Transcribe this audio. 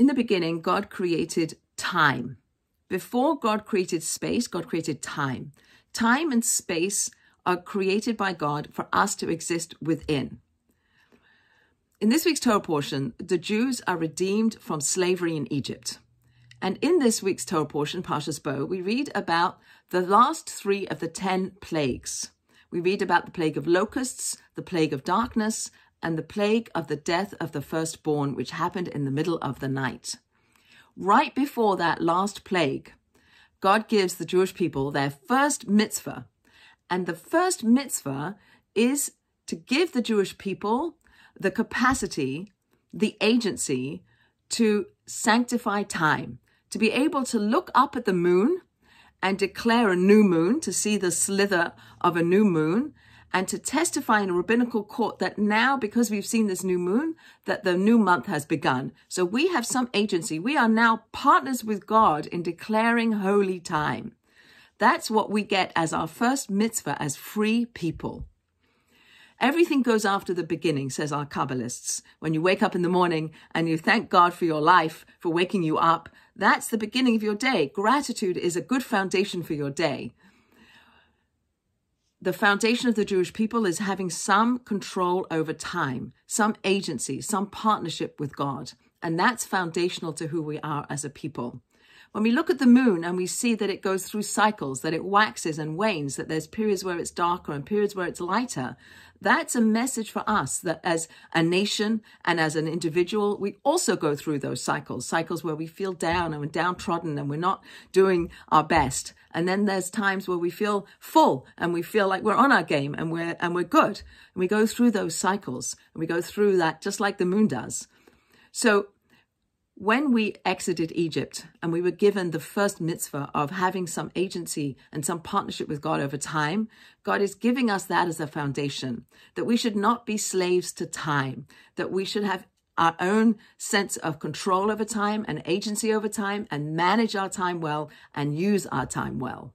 In the beginning, God created time. Before God created space, God created time. Time and space are created by God for us to exist within. In this week's Torah portion, the Jews are redeemed from slavery in Egypt. And in this week's Torah portion, Parshas Bo, we read about the last three of the ten plagues. We read about the plague of locusts, the plague of darkness, and the plague of the death of the firstborn, which happened in the middle of the night. Right before that last plague, God gives the Jewish people their first mitzvah. And the first mitzvah is to give the Jewish people the capacity, the agency to sanctify time, to be able to look up at the moon and declare a new moon, to see the slither of a new moon, and to testify in a rabbinical court that now, because we've seen this new moon, that the new month has begun. So we have some agency. We are now partners with God in declaring holy time. That's what we get as our first mitzvah as free people. Everything goes after the beginning, says our Kabbalists. When you wake up in the morning and you thank God for your life, for waking you up, that's the beginning of your day. Gratitude is a good foundation for your day the foundation of the Jewish people is having some control over time, some agency, some partnership with God. And that's foundational to who we are as a people. When we look at the moon and we see that it goes through cycles, that it waxes and wanes, that there's periods where it's darker and periods where it's lighter, that's a message for us that as a nation and as an individual, we also go through those cycles, cycles where we feel down and we're downtrodden and we're not doing our best. And then there's times where we feel full and we feel like we're on our game and we're, and we're good. And we go through those cycles and we go through that just like the moon does. So when we exited Egypt and we were given the first mitzvah of having some agency and some partnership with God over time, God is giving us that as a foundation that we should not be slaves to time, that we should have our own sense of control over time and agency over time and manage our time well and use our time well.